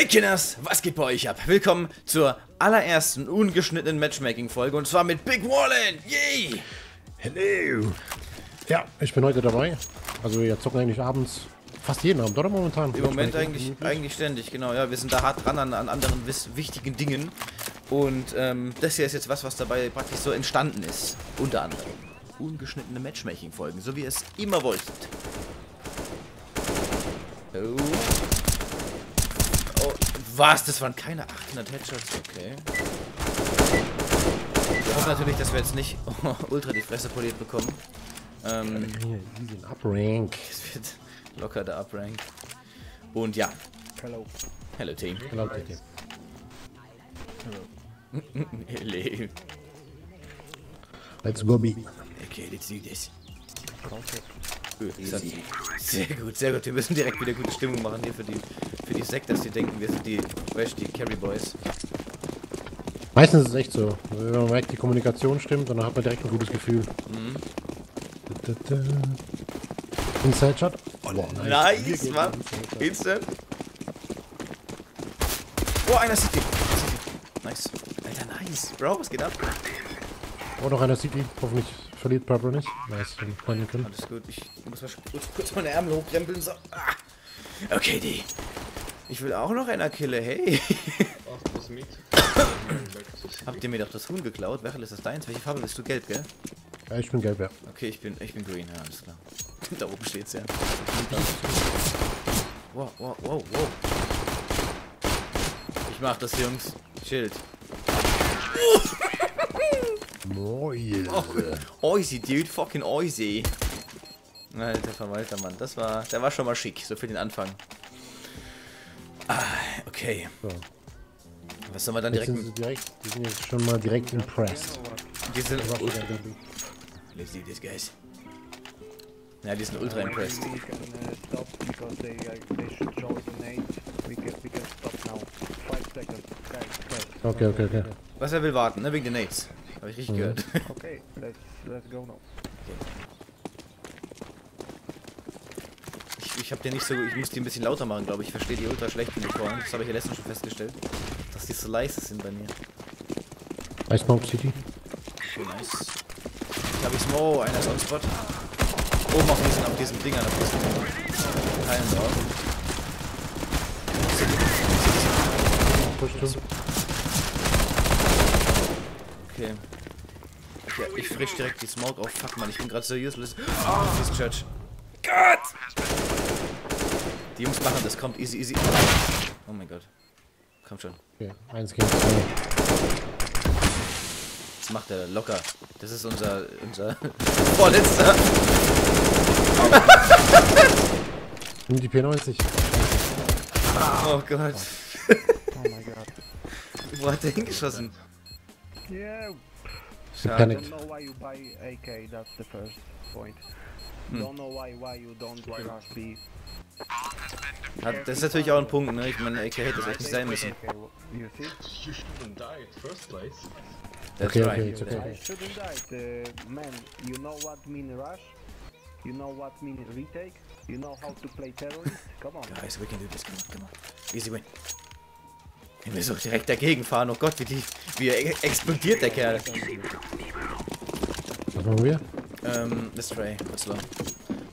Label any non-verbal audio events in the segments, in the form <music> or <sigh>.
Hey Kinders, was geht bei euch ab? Willkommen zur allerersten ungeschnittenen Matchmaking-Folge und zwar mit Big Wallen! Yay! Hello! Ja, ich bin heute dabei. Also wir zocken eigentlich abends fast jeden Abend, oder momentan? Im Moment eigentlich, eigentlich ständig, genau. Ja, wir sind da hart dran an, an anderen wichtigen Dingen. Und ähm, das hier ist jetzt was, was dabei praktisch so entstanden ist. Unter anderem ungeschnittene Matchmaking-Folgen, so wie ihr es immer wolltet. Oh. Was? Das waren keine 800 Headshots? Okay. Wir hoffen natürlich, dass wir jetzt nicht <laughs> ultra die Fresse poliert bekommen. Ähm, Easy Uprank. <laughs> Es wird locker der Uprank. Und ja. Hello. Hello Team. Hello, Team. <laughs> Hello. Let's go, B. Okay, let's do this. Sehr gut, sehr gut. Wir müssen direkt wieder gute Stimmung machen hier für die für die Sekt, dass die denken, wir sind die, weißt die Carry Boys. Meistens ist es echt so. Wenn man merkt, die Kommunikation stimmt, dann hat man direkt ein gutes Gefühl. Mhm. Inside Shot. Oh, nice, nice Mann. Instant. Oh, einer City. Nice. Alter, nice. Bro, was geht ab? Oh, noch einer City. Hoffentlich verliert Purple nicht. Nice, meine können. Alles gut. Ich muss mal kurz, kurz meine Ärmel hochkrempeln. So. Ah. Okay, die. Ich will auch noch einer killen. Hey. Ach, was mit? Habt ihr mir doch das Huhn geklaut? Welches ist das deins? Welche Farbe bist du? Gelb, gell? Ja, ich bin gelb, ja. Okay, ich bin, ich bin green, ja, alles klar. <laughs> da oben steht's ja. Wow, wow, wow, wow. Ich mach das, Jungs. Schild. Moin. Oh, easy, dude. Fucking easy. Alter Verwalter, Mann. Das war, der war schon mal schick, so für den Anfang. Ah, okay. So. Was sollen wir dann direkt... Sind direkt... Die sind jetzt schon mal direkt impressed. Die sind... Let's do this, guys. Ja, die sind ultra impressed. Okay, okay, okay. Was er will warten, ne? Wegen den Nades. Hab ich richtig mhm. gehört. Okay, <laughs> let's, let's go now. Ich, ich hab den nicht so. Ich muss die ein bisschen lauter machen, glaube ich. Ich verstehe die ultra schlecht in den Toren. Das habe ich ja letztens schon festgestellt. Dass die so leise sind bei mir. I smoke City. Okay, nice. Ich habe ich Smoke, einer ist on Spot. Oben auf diesen, auf diesen Dingern, auf diesen Teilen drauf. Push Okay. Ja, ich frisch direkt die Smoke auf. Fuck, man, ich bin gerade so useless. Oh, dieses Church. Gott! Die Jungs machen das, kommt easy, easy. Oh mein Gott. Kommt schon. Okay, eins gegen zwei. Das macht er locker. Das ist unser, unser <laughs> vorletzter. <laughs> Nimm die P90. Oh Gott. Oh mein Gott. <laughs> Wo hat der hingeschossen? Yeah. Schade. Don't know why you buy AK, that's the first point. Hm. Don't know why, why you don't rush B. Hat, das ist natürlich auch ein Punkt, ne? Ich meine, AK hätte das echt nicht sein müssen. You see? You shouldn't die at first place. That's okay, right. Okay, it's okay. I shouldn't die. Uh, man, you know what mean rush? You know what mean retake? You know how to play terrorist? Come on. Guys, we can do this. Come on, come on. Easy win. Wir so direkt dagegen fahren, oh Gott, wie, die, wie explodiert der Kerl. Was machen wir? Ähm, das Stray, Kutzler.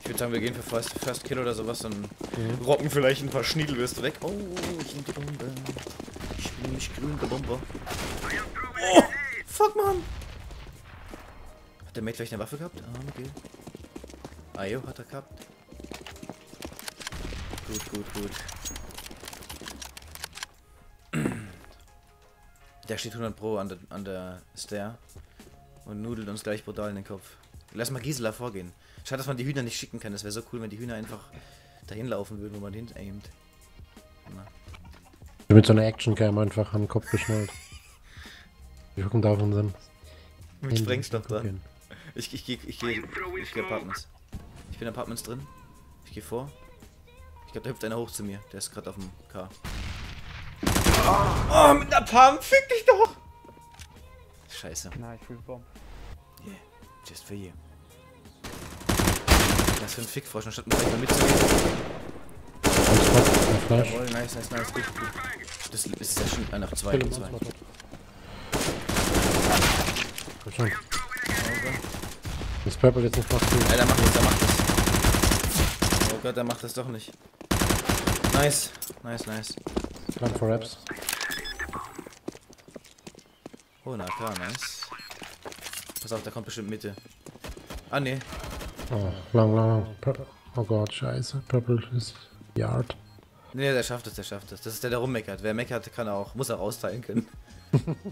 Ich würde sagen, wir gehen für First, First Kill oder sowas, dann mhm. rocken vielleicht ein paar Schniedelwürste weg. Oh, ich nehme die Bombe. Ich bin nämlich grün, der Bomber. Oh, fuck, man. Hat der Mate vielleicht eine Waffe gehabt? Ah, okay. Ayo hat er gehabt. Gut, gut, gut. Der steht 100 Pro an der, an der Stair und nudelt uns gleich brutal in den Kopf. Lass mal Gisela vorgehen. Schade, dass man die Hühner nicht schicken kann. Das wäre so cool, wenn die Hühner einfach dahin laufen würden, wo man hin aimt. Mit so einer Action-Cam einfach an den Kopf geschnallt. Wir gucken da auf unseren. Mit Sprengstoff dran. Ich, ich, ich, ich, gehe ich geh Apartments. Ich bin Apartments drin. Ich gehe vor. Ich glaube, da hüpft einer hoch zu mir. Der ist gerade auf dem K. Oh, mit einer Pump, fick dich doch! Scheiße. Nice, free bomb. Yeah, just for you. Was für ein Fickfrosch, anstatt vielleicht mal mitzugehen. Flash. Jawohl, nice, nice, nice, gut, gut. Das ist ja schon äh, nach zwei. Komm schon. Das Purple jetzt nicht fast Ja, der macht das, der macht das. Oh Gott, der macht das doch nicht. Nice, nice, nice. Plan for Raps. Oh, na klar, nice. Pass auf, der kommt bestimmt Mitte. Ah, nee. Oh, lang, lang, lang. Oh Gott, scheiße. Purple ist Yard. Nee, der schafft es, der schafft es. Das ist der, der rummeckert. Wer meckert, kann auch, muss auch austeilen können. <laughs>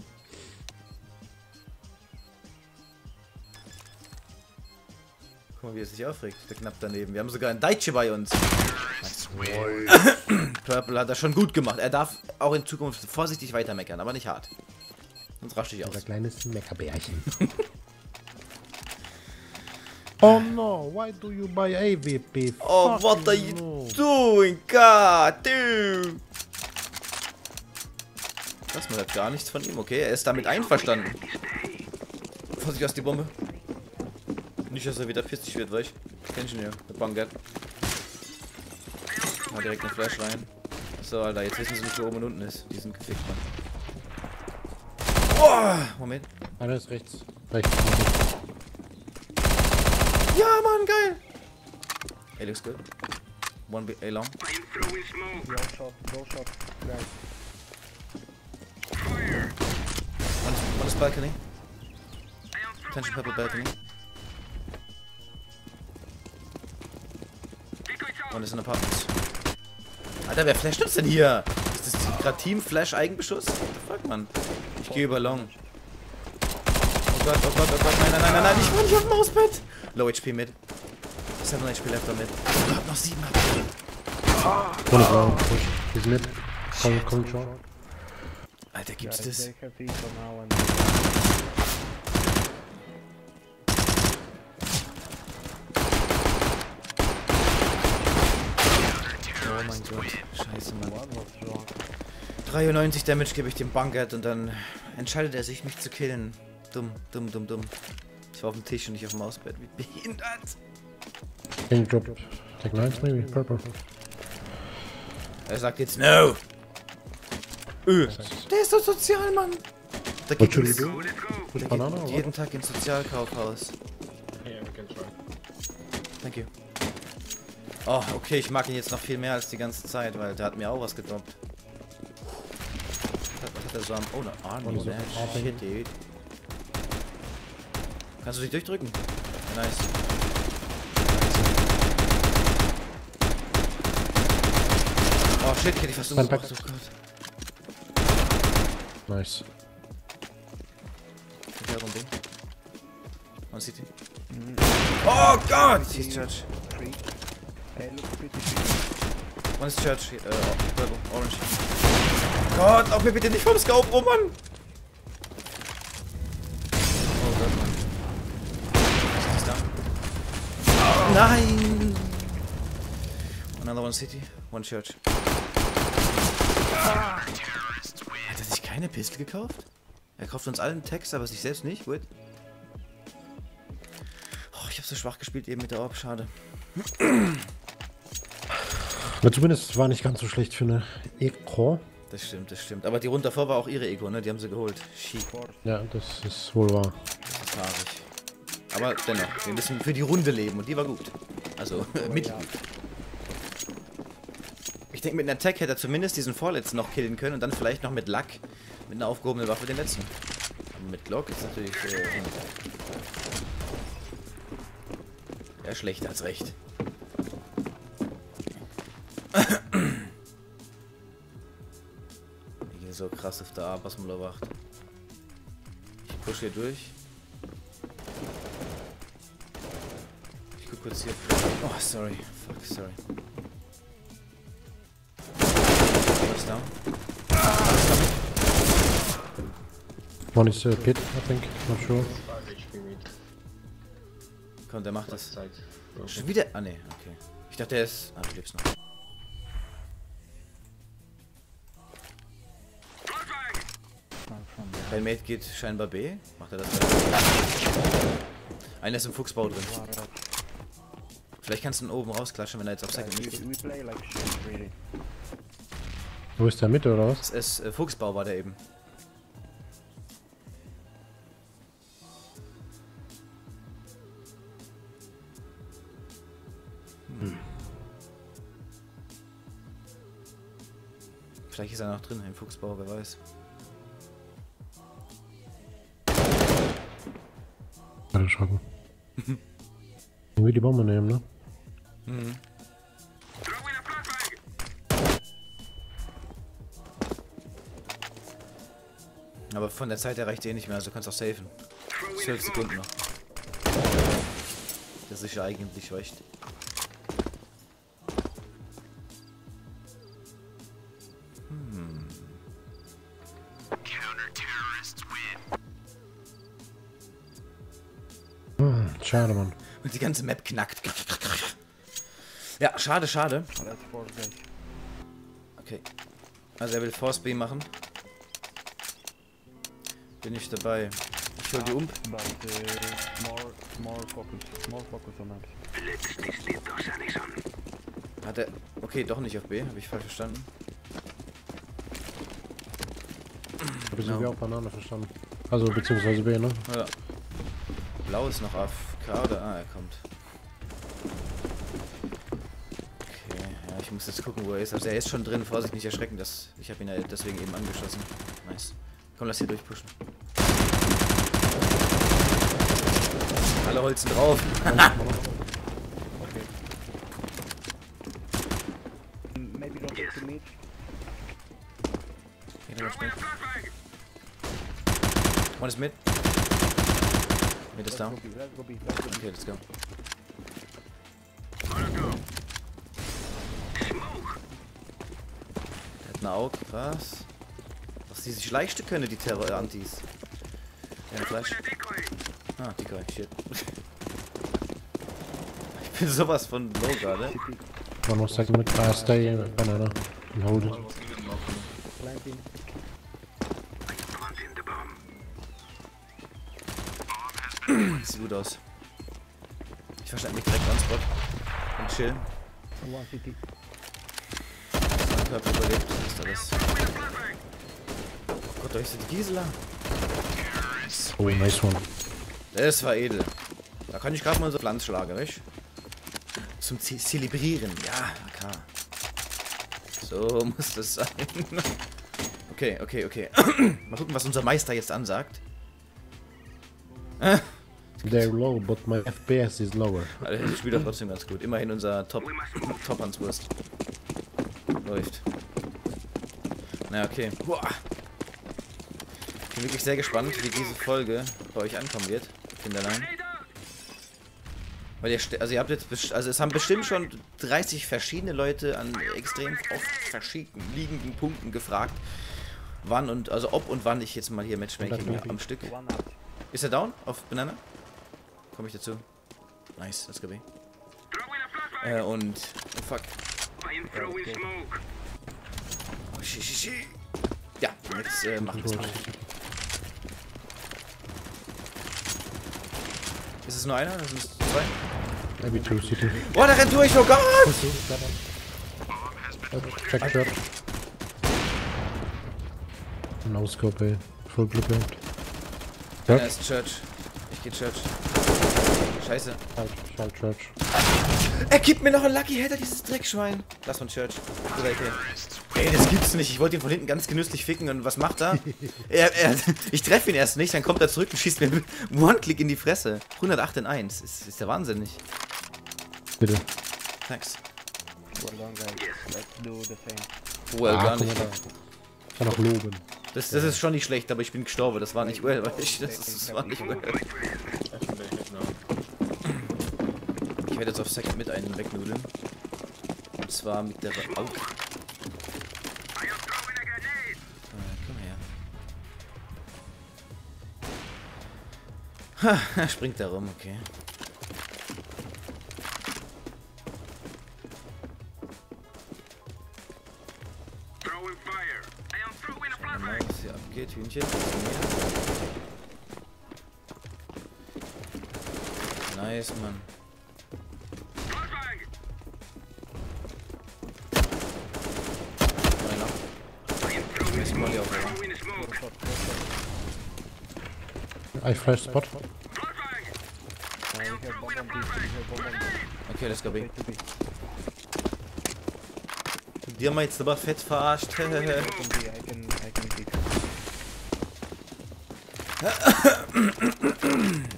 mal, wie er sich aufregt. Der knapp daneben. Wir haben sogar einen Daichi bei uns. <coughs> Purple hat das schon gut gemacht. Er darf auch in Zukunft vorsichtig weiter meckern, aber nicht hart. Sonst rasch dich aus. Unser kleines Meckerbärchen. <laughs> oh no, why do you buy AVP? Oh, Fuck what are you no. doing, God, dude? Das man hat gar nichts von ihm, okay? Er ist damit einverstanden. Vorsicht aus die Bombe. Nicht, dass er wieder pissig wird, weil ich kenn ich ihn ja. Mit Bangert. Mal direkt eine Flash rein. So, Alter, jetzt wissen sie nicht, wo oben und unten ist. Die sind gefickt, Mann. Oh, Moment. Einer ist rechts. Rechts. Ja, Mann, geil. Hey, looks good. One bit A long. Go shot, go shot, guys. One, one is balcony. Attention purple balcony. One is in apartments. Alter, wer flasht uns denn hier? Ist das gerade Team Flash Eigenbeschuss? What the fuck, Mann? Ich gehe über Long. Oh Gott, oh Gott, oh Gott, nein, nein, nein, nein, nein, ich war nicht auf dem Mausbett. Low HP mid. 7 HP left mid. Oh Gott, noch 7 HP. Is low. Push. He's mid. Coming, coming short. Alter, gibt's das? 93 Damage gebe ich dem Bunkert und dann entscheidet er sich, mich zu killen. Dumm, dumm, dumm, dumm. Ich war auf dem Tisch und nicht auf dem Mausbett. Wie behindert. Can you drop Tech 9 maybe? Purple. Er sagt jetzt No. Öh. Der ist so sozial, Mann. Da geht es jeden Tag ins Sozialkaufhaus. Yeah, we can try. Thank you. Oh, okay, ich mag ihn jetzt noch viel mehr als die ganze Zeit, weil der hat mir auch was gedroppt. Am... Oh, eine Army Und so Badge. Army. Shit, dude. Kannst du dich durchdrücken? Nice. Oh shit, ich hätte ich fast. Pack. Oh Gott. Nice. Ich hab ein Ding. Man sieht ihn. Oh Gott! He's Church. One is Church. Äh, purple, orange. Gott, auch mir bitte nicht vom Scope rum, Mann! Oh Gott, Mann. Ist das da? Nein! Another one city, one church. Hat er sich keine Pistole gekauft? Er kauft uns allen Text, aber sich selbst nicht? Gut. Oh, ich hab so schwach gespielt eben mit der Orb, schade. Aber zumindest war nicht ganz so schlecht für eine Eco. Das stimmt, das stimmt. Aber die Runde davor war auch ihre Ego, ne? Die haben sie geholt. Chic, Ja, das ist wohl wahr. das ist haarig. Aber dennoch, wir müssen für die Runde leben und die war gut. Also, <laughs> mit. Ich denke, mit einer Attack hätte er zumindest diesen vorletzten noch killen können und dann vielleicht noch mit Luck, mit einer aufgehobenen Waffe den letzten. Aber mit Glock ist natürlich. Äh, ja, schlechter als recht. So krass auf der A, was man da wacht. Ich push hier durch. Ich guck kurz hier. Oh, sorry. Fuck, sorry. Was down? One is uh, pit, I think. Not sure. 5 HP mid. Komm, der macht das. Schon wieder? Ah, ne, okay. Ich dachte, er ist. Ah, du lebst noch. Dein Mate geht scheinbar B. Macht er das? Einer ist im Fuchsbau drin. Vielleicht kannst du ihn oben rausklatschen, wenn er jetzt auf Second we, geht. Wo ist der Mitte oder was? Das ist äh, Fuchsbau war der eben. Hm. Vielleicht ist er noch drin im Fuchsbau, wer weiß. Alle Schrecken. Irgendwie die Bombe nehmen, ne? Mhm. Aber von der Zeit her reicht eh nicht mehr, also kannst auch safen. 12 Sekunden noch. Das ist ja eigentlich recht. Und die ganze Map knackt. Ja, schade, schade. Okay. Also er will Force B machen. Bin ich dabei. Ich hol die um. Hat er. Okay, doch nicht auf B. Habe ich falsch verstanden. Hab ich Genau. irgendwie auch Banane verstanden. Also, beziehungsweise B, ne? Ja. Blau ist noch AFK oder? Ah, er kommt. Okay, ja, ich muss jetzt gucken, wo er ist. Also er ist schon drin. Vorsicht, nicht erschrecken. Das, ich habe ihn ja deswegen eben angeschossen. Nice. Komm, lass hier durchpushen. Alle holzen drauf. <laughs> Okay. Mm, Maybe rotate to mid. Geht aber schnell. One ist mit. Mid ist Let's down. Okay, let's go. Der hat ein Auge, krass. Was die sich leichte können, die Terror-Antis. Ja, ein Fleisch. Ah, Decoy, shit. <laughs> Ich bin sowas von low gerade. One more second with uh, stay banana and hold it. Planting. Sieht gut aus. Ich verschneide mich direkt an Spot. Und city. Mein Körper überlebt. Was ist alles? Oh Gott, da ist die Gisela. Oh, nice one. Das war edel. Da kann ich gerade mal so Pflanz schlagen, nicht? Zum Ze Zelebrieren. Ja, klar. So muss das sein. <laughs> Okay, okay, okay. <clears throat> mal gucken, was unser Meister jetzt ansagt. They're low, but my FPS is lower. Also, ich spiele doch trotzdem ganz gut. Immerhin unser Top, Top Hanswurst. Läuft. Na okay. Boah. Ich bin wirklich sehr gespannt, wie diese Folge bei euch ankommen wird, Kinderlein. Weil ihr, also ihr habt jetzt, also es haben bestimmt schon 30 verschiedene Leute an extrem oft verschiedenen liegenden Punkten gefragt, wann und, also ob und wann ich jetzt mal hier Matchmaking am Stück. Ist er down auf Banana? Komme ich dazu? Nice, let's go B. Äh, und. Oh fuck. Oh, shi, shi, shi. Ja, jetzt äh, machen wir es mal. Ist es nur einer? Das sind zwei? Maybe two city. Oh, der rennt durch, oh Gott! Check shot. No scope, eh. Full blue paint. Er ist Church. Ich geh Church. Scheiße. Shalt church. Er gibt mir noch einen Lucky Header, dieses Dreckschwein. Das von Church. Oder okay. Ey, das gibt's nicht. Ich wollte ihn von hinten ganz genüsslich ficken und was macht er? <laughs> er, er ich treffe ihn erst nicht, dann kommt er zurück und schießt mir <laughs> One-Click in die Fresse. 108 in 1. Ist, ist der wahnsinnig. Bitte. Thanks. Well done, guys. Let's do the same. Well, Ah, da. Ich kann auch loben. Das, das ist schon nicht schlecht, aber ich bin gestorben. Das war nicht well, <laughs> weil ich, das, das war nicht well. Actually, they hit now. Ich werde jetzt auf Second mit einen wegnudeln. Und zwar mit der Au. Äh, komm her. Ha, er springt da rum, okay. Mal, was hier abgeht, Hühnchen. I flash spot. Okay, let's go B. Die haben wir jetzt aber fett verarscht.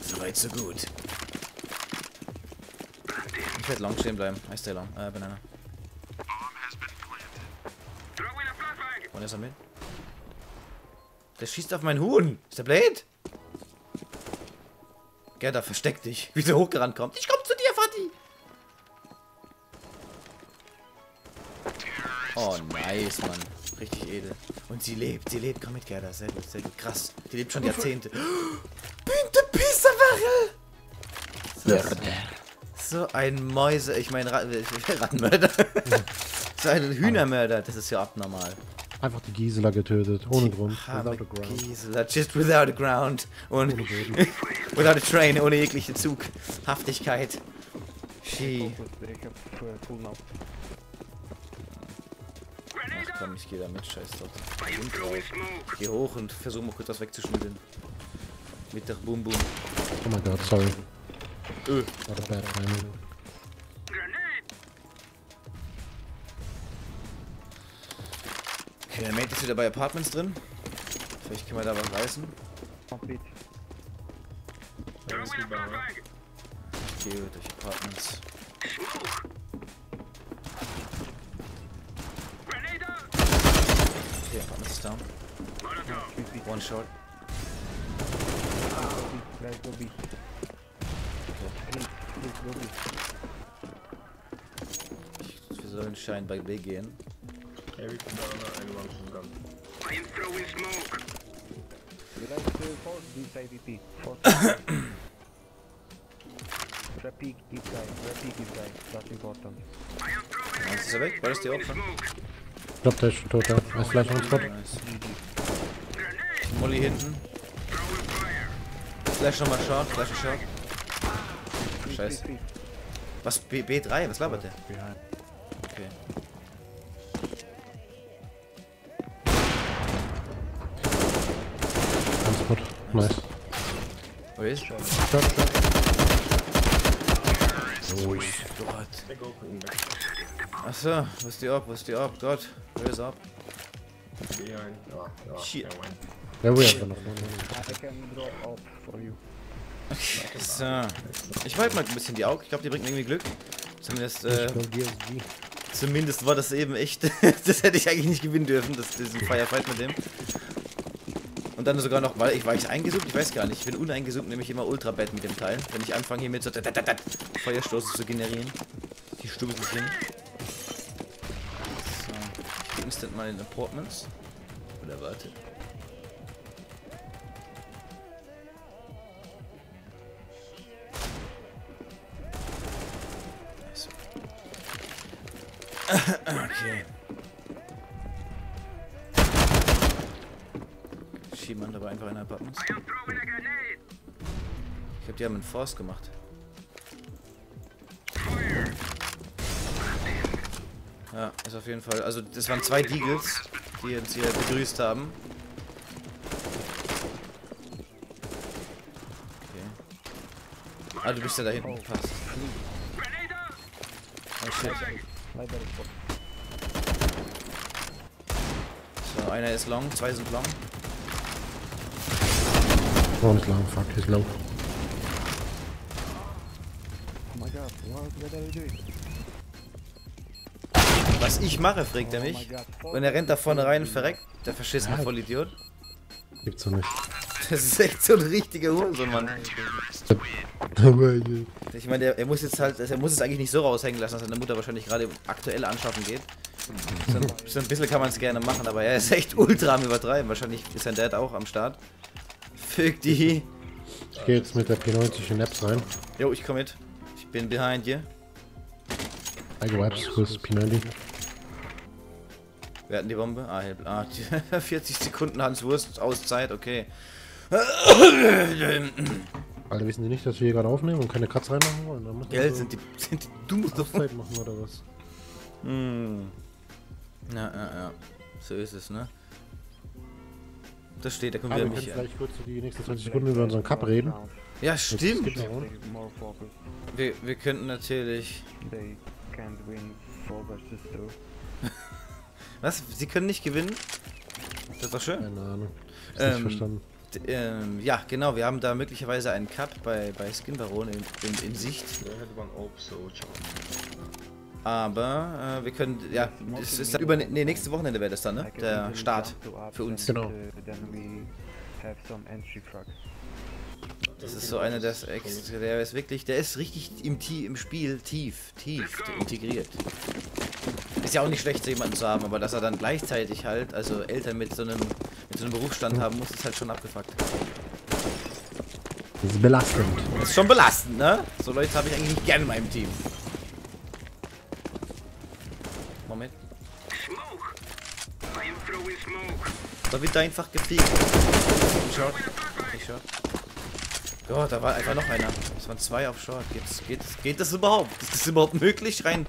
So weit, so gut. Ich werde long stehen bleiben. I stay long. Äh, Banana. Wann ist er mit? Der schießt auf meinen Huhn. Ist der Blade? Gerda, versteck dich. Wie der hochgerannt kommt. Ich komm zu dir, Fatih. Oh, nice, Mann. Richtig edel. Und sie lebt, sie lebt. Komm mit, Gerda. Sehr gut, sehr gut. Krass. Die lebt schon Jahrzehnte. <gasps> Binte Pisserwache! So ein Mäuse, ich meine Rat <laughs> Rattenmörder. <laughs> so ein Hühnermörder, das ist ja abnormal. Einfach die Gisela getötet. Ohne Grund. Arme Without a ground. Gisela, just without a ground. Und <laughs> without a train, ohne jegliche Zughaftigkeit. She. Ach komm, ich gehe da mit, scheiß drauf. Geh hoch und versuch mal kurz was wegzuschmiedeln. Mit der Boom Boom. Oh my god, sorry. Öh. What a bad timing. Okay, der Mate ist wieder bei Apartments drin. Vielleicht können wir da was reißen. Complete. Ja, gehe durch Apartments. Okay, Apartments ist down. One shot. Guys, go B. Please, please go B. Wir sollen scheinen bei B gehen. From Banana and one from gun. You like to force this IVP. Force Repeat this guy, this guy. That's important. Eins ist er weg. War das die Opfer? Ich glaub, der ist schon tot, ja. Er ist on spot. Nice. Molly hinten. Flash nochmal Short, Flash. Please, Scheiße. Was? B B3? Was labert der? Okay. Nice. Wo ist? Shot, shot. Gott. They go in back. Achso, was ist die Op? Was ist die Op? Gott, wer ist? Behind. Oh, oh, Shit. Yeah, we have enough. I, can draw up for you. So. Ich wollte mal ein bisschen die Augen. Ich glaube, die bringt irgendwie Glück. Zumindest, äh, Ich glaub, DSG. zumindest war das eben echt. <laughs> das hätte ich eigentlich nicht gewinnen dürfen, das, diesen Firefight mit dem. Und dann sogar noch, weil ich war ich eingesucht, ich weiß gar nicht. Ich bin uneingesucht, nämlich immer ultra bad mit dem Teil. Wenn ich anfange hier mit so Feuerstoße zu generieren. Die Stufe sind. So. Ich gehe instant mal in den Apartments. Oder warte. <laughs> Okay. Einfach in Apartments. Ich glaube, die haben einen Force gemacht. Ja, ist auf jeden Fall. Also, das waren zwei Deagles, die uns hier begrüßt haben. Okay. Ah, du bist ja da hinten. Passt. Oh shit. So, einer ist long, zwei sind long. One is long, fuck, he's low. Oh my god, what, what are you doing? Was ich mache, fragt er mich. Und er rennt da vorne rein und verreckt. Der verschissene Ja. Vollidiot. Gibt's doch nicht. Das ist echt so ein richtiger Hurensohn, Mann. Ich meine, er, er muss jetzt halt, er muss es eigentlich nicht so raushängen lassen, dass seine Mutter wahrscheinlich gerade aktuell anschaffen geht. So ein, so ein bisschen kann man es gerne machen, aber er ist echt ultra am Übertreiben. Wahrscheinlich ist sein Dad auch am Start. Füg die. Ich geh jetzt mit der P90 in Apps rein. Jo, ich komme mit. Ich bin behind you. I go apps with P90. Wir hatten die Bombe. Ah, hell, ah die <laughs> 40 Sekunden Hans Wurst Auszeit, okay. Alter, wissen die nicht, dass wir hier gerade aufnehmen und keine Cuts reinmachen wollen? Gell, so sind die, sind die dumm doch. Auszeit machen oder was? Hm. Ja, ja, ja. So ist es, ne? Das steht, da kommt Aber wieder wir können mich. vielleicht kurz so die nächsten 20 Sekunden über unseren Cup reden. Ja, Das stimmt. Wir, wir könnten natürlich. They can't win 4 versus 2. <laughs> Was? Sie können nicht gewinnen? Das ist doch schön. Keine Ahnung. Ist Ähm, nicht verstanden. Ähm, ja, genau, wir haben da möglicherweise einen Cup bei, bei Skin Baron in, in, in Sicht. Aber äh, wir können, ja, es ist dann über, nee, nächste Wochenende wäre das dann, ne? Der Start für uns. Genau. Das ist so einer, der ist, der ist wirklich, der ist richtig im, Tie- im Spiel tief, tief integriert. Ist ja auch nicht schlecht, so jemanden zu haben, aber dass er dann gleichzeitig halt, also Eltern mit so einem, mit so einem Berufsstand haben muss, ist halt schon abgefuckt. Das ist belastend. Das ist schon belastend, ne? So Leute habe ich eigentlich nicht gerne in meinem Team. Da wird da einfach gefegt. Short. Nicht Short. Gott, da war einfach noch einer. Es waren zwei auf Short. Jetzt geht, geht das überhaupt? Ist das überhaupt möglich? Rein,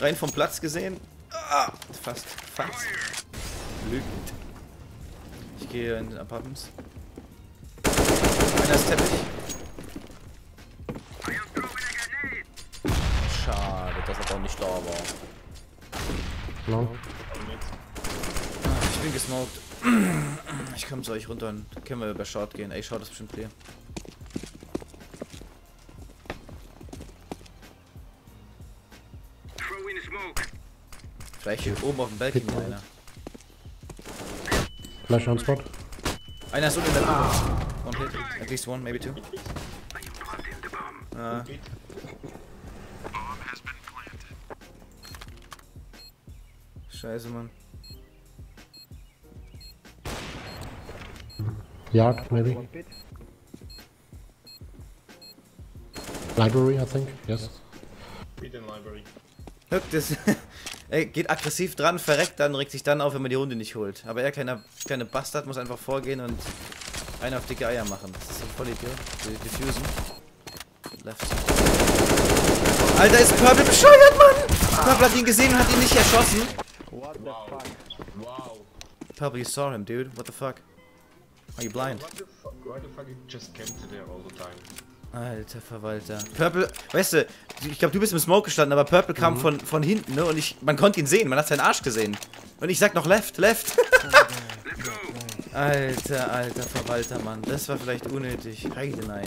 rein vom Platz gesehen? Ah, fast. Fast. Lügt. Ich gehe in den Apartments. Einer ist Teppich. Schade, dass er doch nicht da war. Ah, Ich bin gesmoked. Ich komme zu euch runter und können wir über Short gehen. Ey, Short ist bestimmt clear. Vielleicht hier oben auf dem Balkon Hit einer. Flash on Spot. Einer ist unten in der Lupe. One hit. At least one, maybe two. Ah. Scheiße, Mann. Yard, maybe. Library, I think. Yes. Beat in library. Guck, das. <laughs> er geht aggressiv dran, verreckt dann, regt sich dann auf, wenn man die Runde nicht holt. Aber er, kleiner, kleine Bastard, muss einfach vorgehen und einen auf dicke Eier machen. Das ist so voll Idiot. Diffusen. Left. Alter, ist Purple bescheuert, Mann! Purple hat ihn gesehen und hat ihn nicht erschossen. What the fuck? Wow. Purple, you saw him, dude. What the fuck? Are you blind? What the fuck? Why the fuck you just camped there all the time? Alter Verwalter. Purple, weißt du, ich glaube, du bist im Smoke gestanden, aber Purple kam von, von hinten, ne? Und ich, man konnte ihn sehen, man hat seinen Arsch gesehen. Und ich sag noch left, left. <laughs> alter, alter Verwalter, Mann. Das war vielleicht unnötig. Heidenei.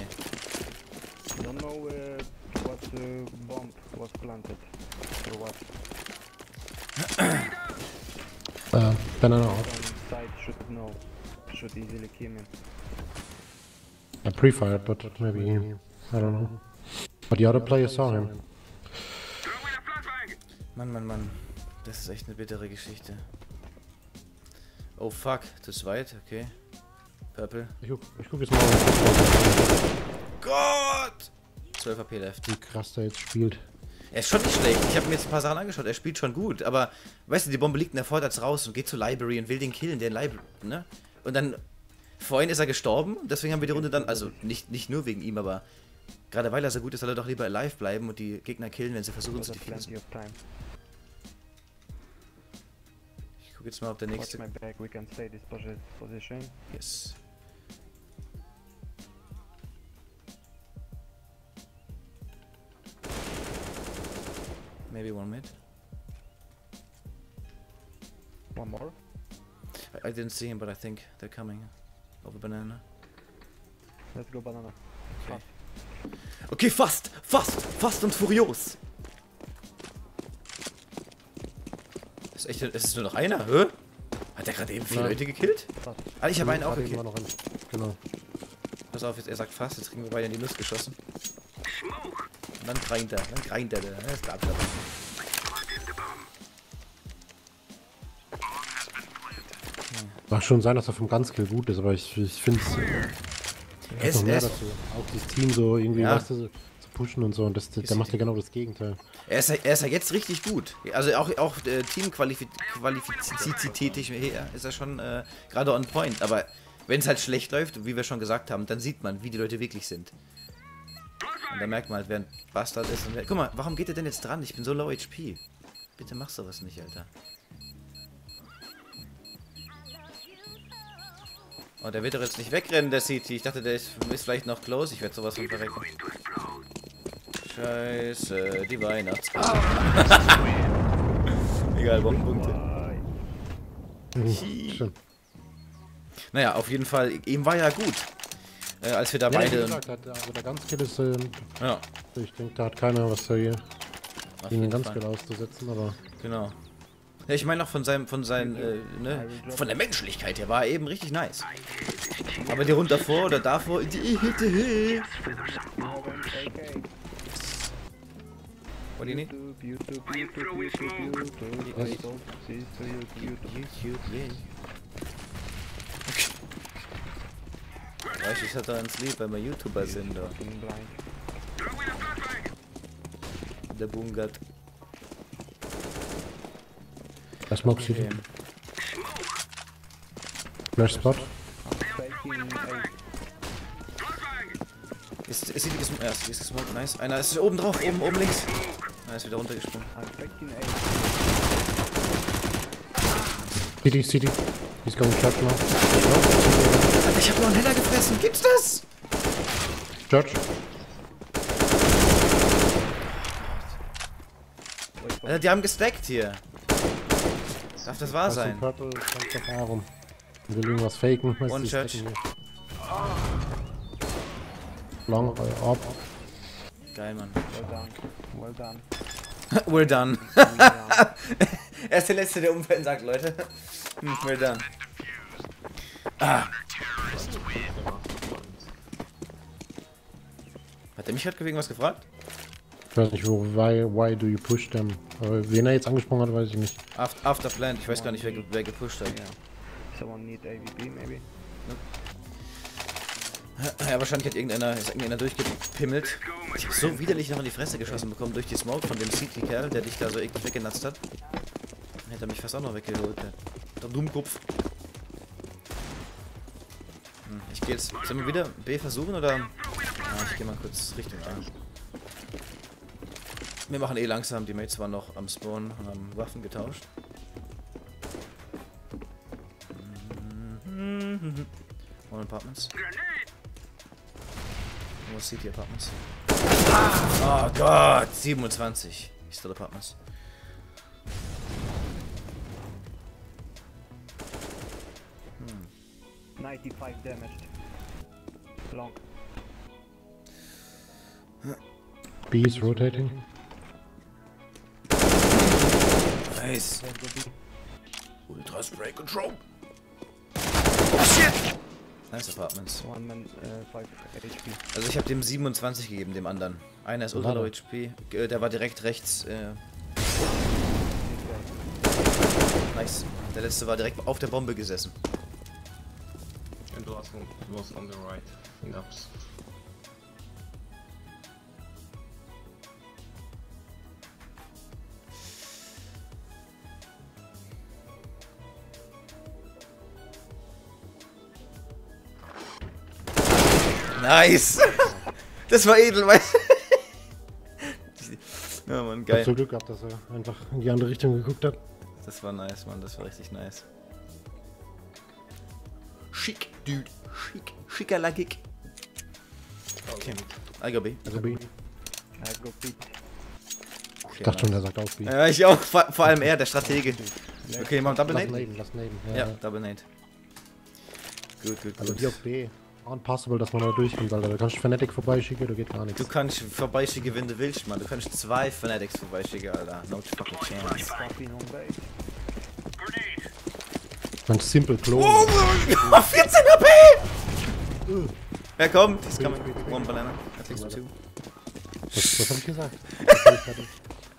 Don't know uh, what uh, bomb was planted or what. Uh, banana off. On side should know. Should easily kill him. I pre-fired, but maybe I don't know. But the other player saw him. Mann, Mann, Mann. Das ist echt eine bittere Geschichte. Oh fuck, zu zweit, okay. Purple. Ich guck, ich guck jetzt mal, wie Gott! 12 AP left. krass der jetzt spielt. Er ist schon nicht schlecht. Ich habe mir jetzt ein paar Sachen angeschaut. Er spielt schon gut. Aber, weißt du, die Bombe liegt und er fordert raus und geht zur Library und will den killen, den Library, ne? Und dann, vorhin ist er gestorben. Deswegen haben wir die Runde dann, also nicht, nicht nur wegen ihm, aber gerade weil er so gut ist, soll er doch lieber alive bleiben und die Gegner killen, wenn sie versuchen zu of time. Ich guck jetzt mal, ob der nächste... Yes. Maybe one mid. One more. I, didn't see him, but I think they're coming. Over banana. Let's go banana. Fast. Okay, fast, fast, fast und furios. Ist echt, ist es nur noch einer, hä? Hat er gerade eben vier Nein. Leute gekillt? Fast. Ah, ich habe einen auch gekillt. noch ein- Genau. Pass auf, jetzt, er sagt fast, jetzt kriegen wir beide in die Nuss geschossen. Und dann greint er, dann greint er, der. Das gab's aber. Mag schon sein, dass er vom Ganzkill gut ist, aber ich, ich finde es mehr dazu. Auch das Team so irgendwie, Ja. weißt du, so zu pushen und so. Und das, der macht ja genau das Gegenteil. er ist, er ist ja jetzt richtig gut. Also auch, auch äh, Teamqualifizitätig her ist er schon äh, gerade on point. Aber wenn es halt schlecht läuft, wie wir schon gesagt haben, dann sieht man, wie die Leute wirklich sind. Und da merkt man halt, wer ein Bastard ist. Und wer, guck mal, warum geht er denn jetzt dran? Ich bin so low HP. Bitte mach sowas nicht, Alter. Oh, der wird doch jetzt nicht wegrennen, der CT. Ich dachte, der ist, ist vielleicht noch close. Ich werde sowas von verrecken. Scheiße, die Weihnachts... <laughs> Egal, Bombenpunkte. Mhm. Schön. Naja, auf jeden Fall, ihm war ja gut. Äh, als wir da Ja, beide... gesagt, hat- also der Ganzkill ist, äh, Ja, ich denke, da hat keiner was hier auf gegen den jeden Fall. Ganzkill auszusetzen, aber Genau. Ja, ich meine auch von seinem, von seinen, äh, ne, von der Menschlichkeit her war er eben richtig nice. Aber die Runde davor oder davor, die Moment, AK. What do you need? Weißt du, ich hatte ans Lied, weil wir YouTuber sind, da. Der Bungert. Das Smoke City. Flash Spot. Ist, ist sie gesmoked? Ja, sie ist gesmoked, nice. Einer ist oben drauf, oben, oben links. Er ist wieder runtergesprungen. City, City. He's going church now. Alter, ich hab noch einen Heller gefressen. Gibt's das? Church. Alter, die haben gestackt hier. Darf das wahr sein? Purple doch warum. Will irgendwas faken. Was One die Church. Long Orb. Geil, Mann. Well done. Well done. <laughs> We're done. Er ist der Letzte, der umfällt und sagt, Leute. <laughs> Hm, we're done. Ah. Hat er mich gerade wegen was gefragt? Ich weiß nicht, wo, why, why do you push them? Aber wen er jetzt angesprochen hat, weiß ich nicht. After, after Plant, ich weiß gar nicht, wer, ge- wer gepusht hat. Someone need AVP maybe? Ja, wahrscheinlich hat irgendeiner, ist irgendeiner durchgepimmelt. Ich hab so widerlich noch in die Fresse geschossen bekommen durch die Smoke von dem CT-Kerl, der dich da so eklig weggenatzt hat. Dann hätte er mich fast auch noch weggeholt, der, der Dummkopf. Hm, ich gehe jetzt. Sollen wir wieder B versuchen oder? Ja, ich gehe mal kurz Richtung A. Wir machen eh langsam, die Mates waren noch am Spawn und haben Waffen getauscht. One Apartments. Wo ist City Apartments? Oh Gott, 27. Still Apartments. 95 damaged. Long. B is rotating. Nice. Ultra Spray Control. Oh shit! Nice Apartments. Uh, 5 HP. Also ich habe dem 27 gegeben, dem anderen. Einer ist Ultra Low. HP. Der war direkt rechts. Äh, nice. Der letzte war direkt auf der Bombe gesessen. And the last one was on the right, in ups. Nice! <laughs> Das war edel, weißt du? <laughs> Ja, Mann, Ich hab geil. so Glück gehabt, dass er einfach in die andere Richtung geguckt hat. Das war nice, Mann. Das war richtig nice. Schick, Dude. Schick. Schickerlackig. Okay. I go B. Also B. I go B. Okay, Ich dachte schon, der sagt auch B. Ja, ich auch. Vor, vor allem er, der Stratege. Okay, machen Double Lass Nade? naden, lass naden. Ja, Ja. Double Nade. Gut, gut, Also gut. die auf B. Unpossible, dass man da durchkommt, Alter. Du kannst Fnatic vorbeischicken, da geht gar nichts. Du kannst vorbeischicken, wenn du willst, Mann. Du kannst zwei Fanatics vorbeischicken, Alter. No fucking chance. Man simple clone. Oh, 14 HP! Ja, komm. He's coming. One banana. At least two. Was, was hab ich gesagt?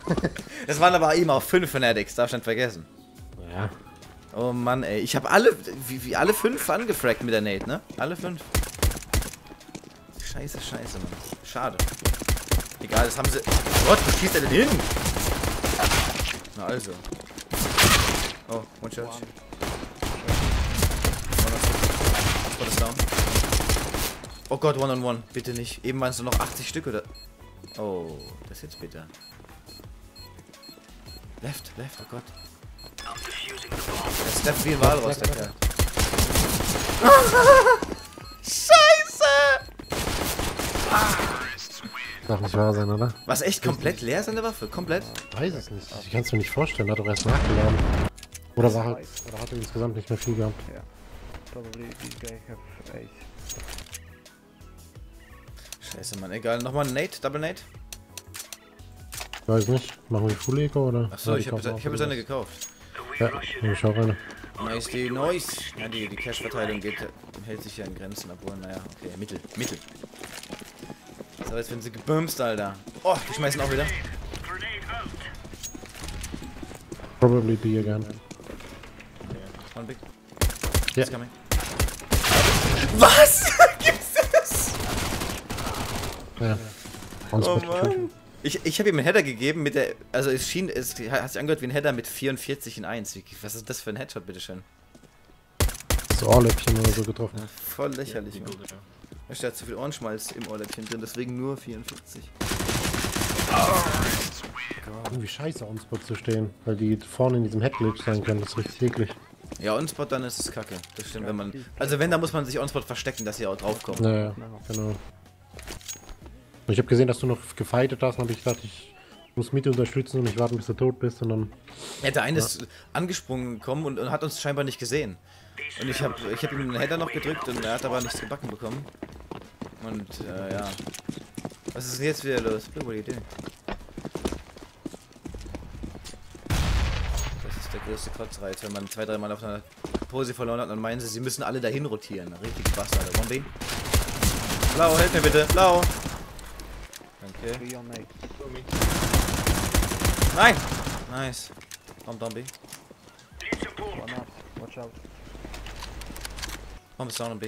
Hab <laughs> Das waren aber auch fünf Fanatics, darfst du nicht vergessen. ja. Oh Mann, ey. Ich habe alle, wie, wie alle fünf angefragt mit der Nate, ne? Alle fünf. Scheiße, scheiße, Mann. Schade. Egal, das haben sie... Gott, wo schießt er denn hin? Na also. Oh, one church. One down. Oh Gott, one on one. Bitte nicht. Eben waren es nur noch 80 Stück, oder? Oh, das ist jetzt bitter. Left, left, oh Gott. Der steppt wie ein Walross, der Kerl. Darf nicht wahr sein, oder? Was echt komplett leer seine Waffe? Komplett? Weiß es nicht. Ich kann es mir nicht vorstellen. Hat doch erst nachgeladen. Oder war halt, oder hat er insgesamt nicht mehr viel gehabt. Yeah. Probably this guy have ace. Scheiße, Mann. Egal. Nochmal ein Nate, Double Nate. Ich weiß nicht. Machen wir Full Eco oder? Achso, Ja, ich habe hab jetzt eine gekauft. Ja, nehme ich auch eine. Nice, die Noise. Ja, die, die Cash-Verteilung geht, hält sich ja in Grenzen, obwohl, naja, okay, Mittel, Mittel. So, jetzt werden sie gebumst, Alter. Oh, die schmeißen auch wieder. Probably B again. One big. Ja. It's coming. Was? <laughs> Gibt's das? Ja. Oh Mann. Ich, ich habe ihm einen Header gegeben mit der. Also es schien, es hat sich angehört wie ein Header mit 44 in 1. Wie, was ist das für ein Headshot, bitteschön? Das Ohrläppchen oder so getroffen. Ja, voll lächerlich, ja. Da steht zu viel Ohrenschmalz im Ohrläppchen drin, deswegen nur 44. Irgendwie scheiße on spot zu stehen, weil die vorne in diesem Headglitch sein können. Das ist richtig eklig. Ja, On-Spot dann ist es kacke. Das stimmt, wenn man. Also wenn, da muss man sich On-Spot verstecken, dass sie auch draufkommen. Naja, genau. Ich habe gesehen, dass du noch gefightet hast und habe ich gedacht, ich muss mit dir unterstützen und nicht warten, bis du tot bist, und dann. Ja, der eine ist angesprungen gekommen und, und hat uns scheinbar nicht gesehen. Und ich habe ich hab ihm einen Header noch gedrückt und er hat aber nichts gebacken bekommen. Und äh, ja. Was ist denn jetzt wieder los? Blue, doing? Das ist der größte Kotzreiz, wenn man zwei, dreimal auf einer Pose verloren hat und dann meinen sie, sie müssen alle dahin rotieren. Richtig Bastard. One B. Blau, helf mir bitte. Blau. Danke. Nein! Nice. Bomb, B. One up. Watch out. Bomb ist down on B.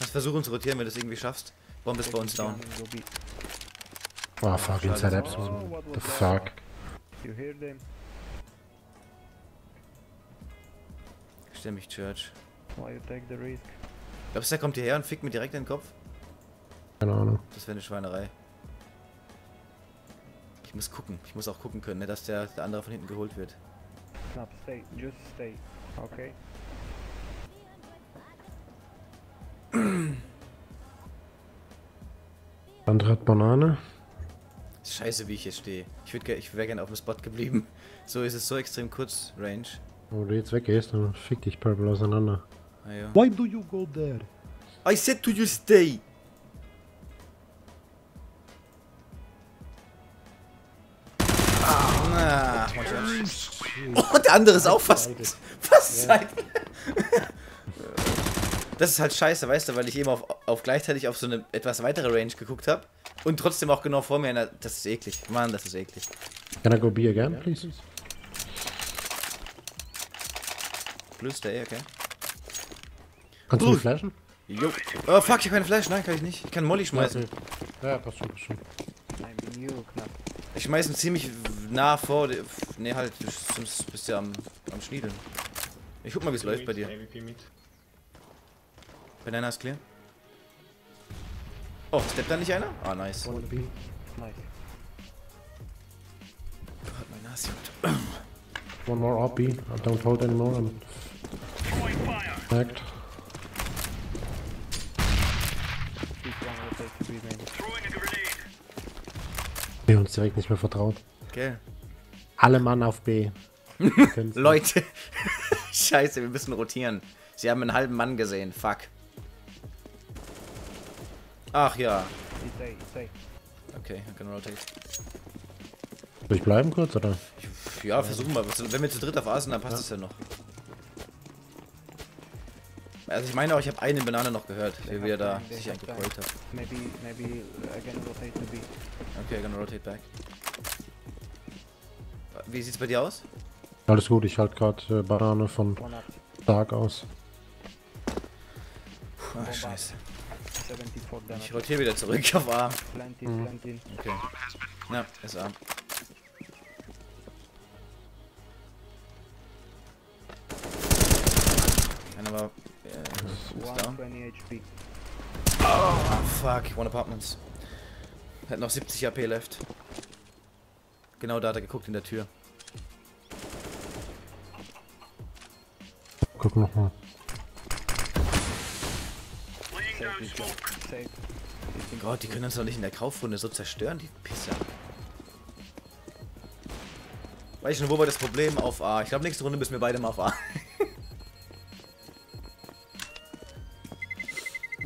Lass versuchen zu rotieren, wenn du es irgendwie schaffst. Bomb ist bei uns down. Oh fuck, inside apps. Oh, what The fuck. You hear them? Stell mich Church. Why you take the risk? Glaubst du, der kommt hierher und fickt mir direkt in den Kopf? Keine Ahnung. Das wäre eine Schweinerei. Ich muss gucken. Ich muss auch gucken können, ne, dass der, der andere von hinten geholt wird. Snap, stay. Just stay. Okay. Andere hat Banane. Scheiße, wie ich hier stehe. Ich, würd ich wäre gerne auf dem Spot geblieben. <laughs> So ist es so extrem kurz, Range. Wo du jetzt weggehst, dann fick dich Purple auseinander. Ah, ja. Why do you go there? I said to you stay! Ah, oh, der andere ist auch fast, fast Seite. <laughs> Das ist halt scheiße, weißt du, weil ich eben auf, auf gleichzeitig auf so eine etwas weitere Range geguckt habe und trotzdem auch genau vor mir. Na, das ist eklig. Mann, das ist eklig. Can I go B again, please? Blue stay, okay. Kannst du Uh. mich flashen? Jo. Oh fuck, ich habe keine Flash. Nein, kann ich nicht. Ich kann Molly schmeißen. okay. Ja, passt schon, passt schon. Ich schmeiß ihn ziemlich nah vor. Ne, halt, du- bist du am, am Schniedeln. Ich guck mal, wie es läuft bei dir. AVP mid. Banana ist clear. Oh, steppt da nicht einer? Ah, nice. One B. Nice. Gott, mein Nase. One more RP. I don't hold anymore. I'm hacked. Wir haben uns direkt nicht mehr vertraut. Okay. Alle Mann auf B. <laughs> Leute. <laughs> Scheiße, wir müssen rotieren. Sie haben einen halben Mann gesehen. Fuck. Ach ja. Okay, I can rotate. Soll ich bleiben kurz, oder? Ja, versuchen wir. Wenn wir zu dritt auf A sind, dann passt es ja noch. Also ich meine auch, ich habe einen Banane noch gehört, wie wir da sich eingekrollt haben. Maybe, maybe again rotate to B. Okay, gonna rotate back. Wie sieht's bei dir aus? Alles gut, ich halte gerade äh, Banane von. Dark aus. Ach, scheiße. 74 Ich rotiere wieder zurück auf A. Mhm. plenty. Okay. Na, ist A. Einer war äh, ist down. 120 HP. Ah, fuck, one apartments. Hat noch 70 AP left. Genau da hat er geguckt in der Tür. Guck nochmal. Gott, die können uns doch nicht in der Kaufrunde so zerstören, die Pisser. Weiß ich schon, wo war das Problem? Auf A. Ich glaube, nächste Runde müssen wir beide mal auf A. <laughs>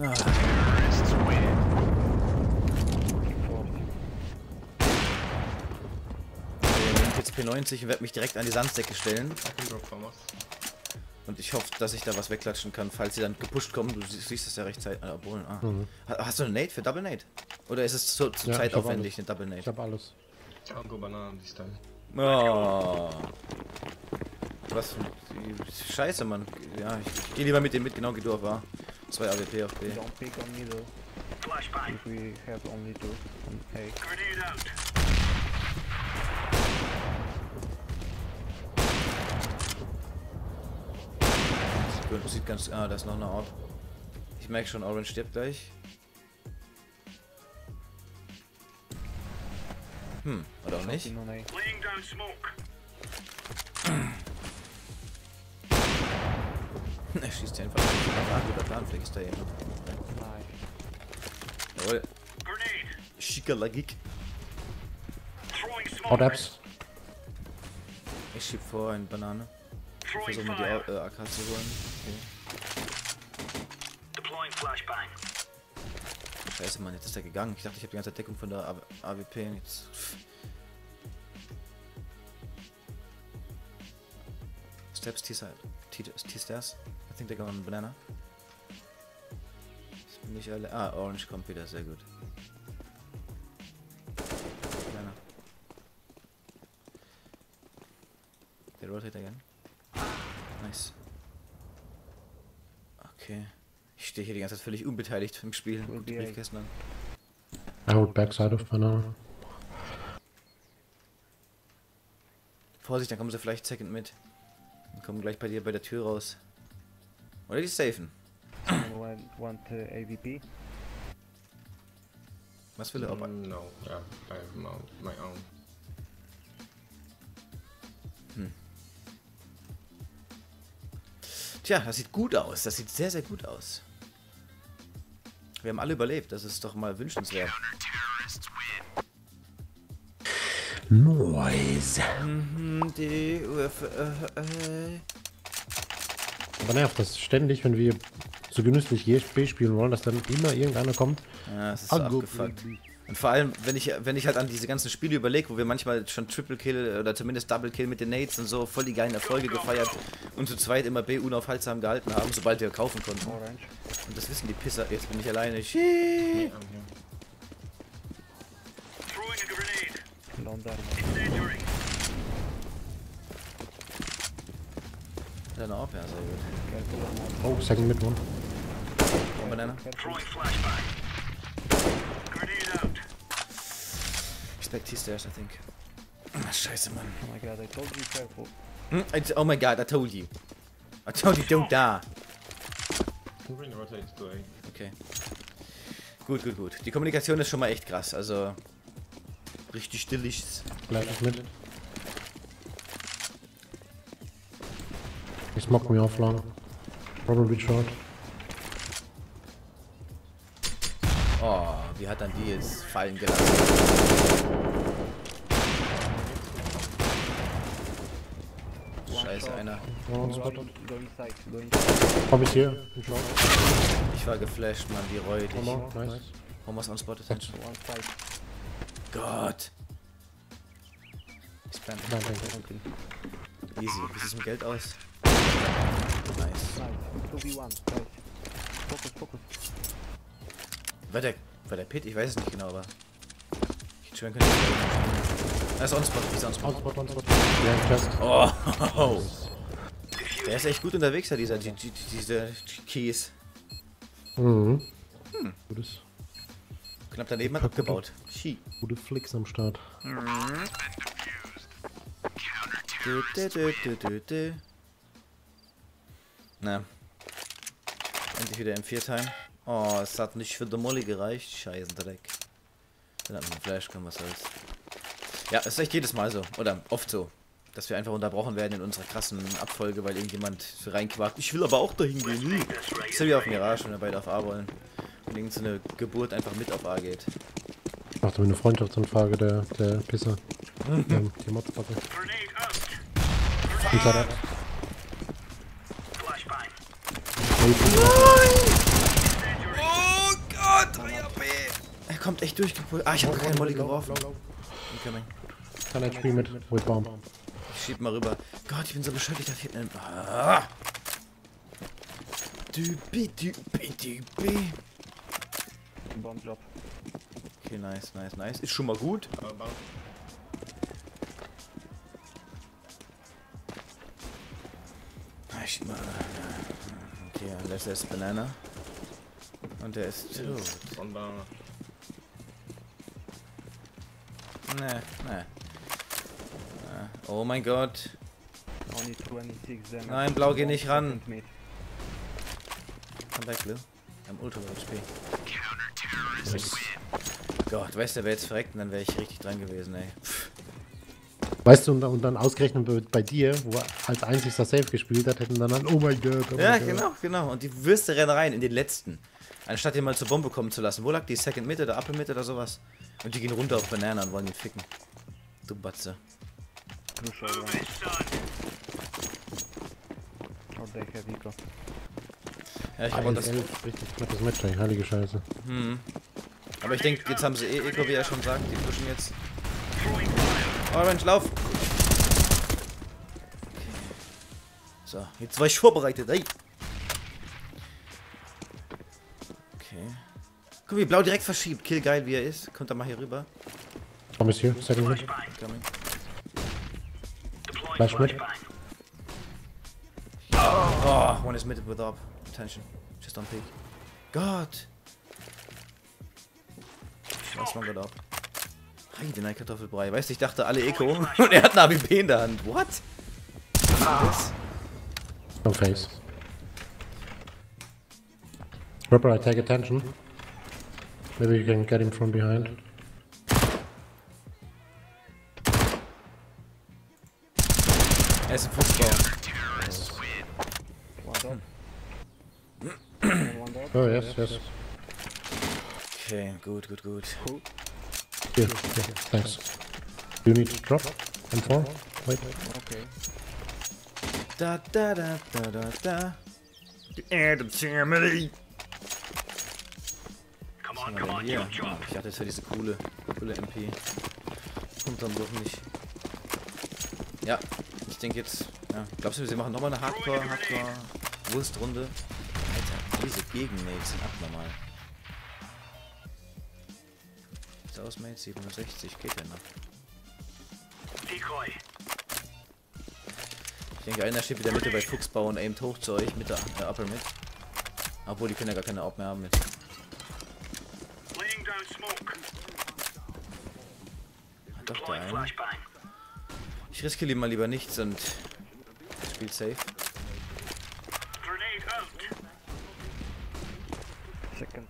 ah. Ich nehme jetzt P90 und werde mich direkt an die Sanddecke stellen. Und ich hoffe, dass ich da was wegklatschen kann, falls sie dann gepusht kommen. Du sie- siehst es ja rechtzeitig. Ah, obwohl, ah. Ha- Hast du eine Nate für Double Nate? Oder ist es zu, zu Ja, ich hab zeitaufwendig, alles. eine Double Ich Nate? habe alles. I'll go banana this time. Oh. Was für die Scheiße, Mann. Ja, ich, ich geh lieber mit dem mit, genau wie du auf A. Zwei AWP auf B. Don't pick on middle. If we have only two on A. Gut, Sieht ganz. Ah, da ist noch eine Orb. Ich merke schon, Orange stirbt gleich. Hm, oder auch nicht? <laughs> Er schießt hier einfach. Ah, guter Plan, vielleicht ist da jemand. Jawohl. Schikalagik. Throwing smoke. Hot Apps. Ich schieb vor eine Banane. Throwing Versuche fire. die äh, AK zu holen. Okay. Scheiße, Mann, jetzt ist er gegangen. Ich dachte, ich habe die ganze Deckung von der AWP. Jetzt. Steps T-Side. T-Stairs. I think they're going banana. Das bin ich alle. Ah, Orange kommt wieder, sehr gut. Banana. They rotate again. Nice. Okay. Ich stehe hier die ganze Zeit völlig unbeteiligt im Spiel. Guck die Briefkästen an. I hold backside of banana. Vorsicht, dann kommen sie vielleicht second mit. Dann kommen gleich bei dir bei der Tür raus. Oder die safen. Want uh, AVP? Was will er? Ob Mm, no, yeah, I have my own. Tja, das sieht gut aus. Das sieht sehr, sehr gut aus. Wir haben alle überlebt. Das ist doch mal wünschenswert. Noise. Hm, die UF, äh, äh. Aber nervt das ständig, wenn wir so genüsslich GSP spielen wollen, dass dann immer irgendeiner kommt. Ja, das ist so abgefuckt. Und vor allem, wenn ich, wenn ich halt an diese ganzen Spiele überlege, wo wir manchmal schon Triple Kill oder zumindest Double Kill mit den Nates und so voll die geilen Erfolge gefeiert und zu zweit immer B unaufhaltsam gehalten haben, sobald wir kaufen konnten. Und das wissen die Pisser. Jetzt bin ich alleine. Shit. Yeah, I'm here. Throwing a grenade. Don't die. Incendiary. Deine Op, ja, sehr gut. Oh, second mid one. One banana. Careful. Throwing flashbang. Grenade out. Expect T-Stairs, I think. Ah, Scheiße, Mann. Oh my god, I told you careful. Hm, I- Oh my god, I told you. I told you, don't die. Okay. Gut, gut, gut. Die Kommunikation ist schon mal echt krass. Also. Richtig stillig. Flash is mid. He smoked me off long. Probably short. Oh, wie hat dann die jetzt fallen gelassen? Scheiße, einer. Here. In short. Ich war geflasht, Mann, wie räudig. One more. Nice. Almost on spot attention. One side. Gott. Ich plan. Nein, nein. Easy. Wie sieht's mit Geld aus? Nice. Nice. 2v1. Nice. Focus, focus. War der, war der Pit? Ich weiß es nicht genau, aber. Ich schwören könnte. Er ist on spot, ist on spot. One spot, one spot. Yeah, chest. Oh, der ist echt gut unterwegs, ja, dieser, dieser Keys. Mhm. Gutes, Knapp daneben hat abgebaut. Chi. gute Flicks am Start. Du, du, du, du, du, du. Na. Endlich wieder im Viertime. Oh, es hat nicht für den Molly gereicht. Scheißendreck. Dann hat man Flash kommen, was soll's. Ja, es ist echt jedes Mal so. Oder oft so. Dass wir einfach unterbrochen werden in unserer krassen Abfolge, weil irgendjemand so reinquakt. Ich will aber auch dahin gehen. Ist ja wie auf Mirage, wenn wir beide auf A wollen. Wenn irgend so eine Geburt einfach mit auf A geht. Macht aber eine Freundschaftsanfrage, der, der Pisser. ähm, die Motzbacke. Out. Flashbang. Oh Gott, 3 AP. Er kommt echt durchgepult. Ah, ich habe gar keinen Molly geworfen. Incoming. Kein HP mit, with bomb. Ich schieb mal rüber. Gott, ich bin so beschäftigt, da fehlt mir ein... Ah. Dübi, dübi, dübi. Bomb drop. Okay, nice, nice, nice. Ist schon mal gut. Bomb. Ah, Ich schieb mal... Okay, unless er ist Banana. Und der ist tot. One banana. Nee, nee. Ah, Oh mein Gott. Only 26 damage. Nein, Blau, geh nicht ran. Come back, Blue. Am Ultra HP. Gott, weißt du, wer jetzt verreckt, und dann wäre ich richtig dran gewesen, ey. Pff. Weißt du, und, dann- ausgerechnet bei- bei dir, wo er als einzigster Safe gespielt hat, hätten dann dann, oh mein Gott, oh Ja, Gott. genau, genau. Und die Würste rennen rein in den letzten. Anstatt den mal zur Bombe kommen zu lassen. Wo lag die Second Mid oder Upper Mid oder sowas? Und die gehen runter auf Banana und wollen ihn ficken. Du Batze. Or they have eco. Ja, ich hab auch das. 1-11, richtig knappes Match, ey, heilige Scheiße. Hm. Aber ich denke, jetzt haben sie eh Eco, wie er schon sagt. Die pushen jetzt. Orange, lauf! So, jetzt war ich vorbereitet, ey. Guck, wie Blau direkt verschiebt. Kill geil, wie er ist. Kommt er mal hier rüber. Komm ist hier, second mid. Flash mid. flashbang. Oh, one is mid with up. Attention. Just on peak. God. Was man gerade ab? Heidenei Kartoffelbrei. Weißt du, ich dachte alle Eco <laughs> und er hat eine AWP in der Hand. What? Was? No face. Ripper, I take attention. Maybe you can get him from behind. Ist ein Fuchsbau. One drop. And one drop. Oh, yes, yes. Okay, gut, gut, gut. Here, here, thanks. You need to drop? And four? Wait. Okay. Da, da, da, da, da, da. Die Adams Family. Wir your denn hier? job. Ich dachte, das wäre diese coole, coole MP. Kommt dann doch nicht. Ja, ich denke jetzt. Ja. Glaubst du, sie machen nochmal eine Hardcore, Hardcore Wurstrunde? Alter, diese Gegenmates sind abnormal. Ist aus, Mate? 760, geht ja noch. Decoy. Ich denke, einer steht wieder Mitte bei Fuchsbau und aimt hoch zu euch mit der äh, Upper Mid. Obwohl, die können ja gar keine Out mehr haben mit. Laying down smoke. Hat doch der Deploying eine. flashbang. Ich riskiere lieber lieber nichts und spielt safe. Second.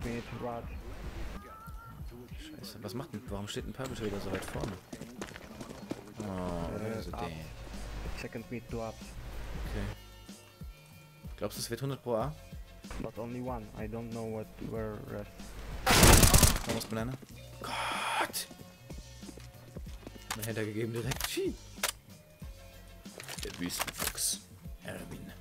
Scheiße, was macht denn? Warum steht ein Publisher wieder so weit vorne? Oh, also den. Second mid, two ups. Okay. Glaubst du, es wird 100 pro A? But only one. I don't know what where rest. Vamos Banana. Eine Header gegeben direkt. Schi. Der Wüstenfuchs. Erwin.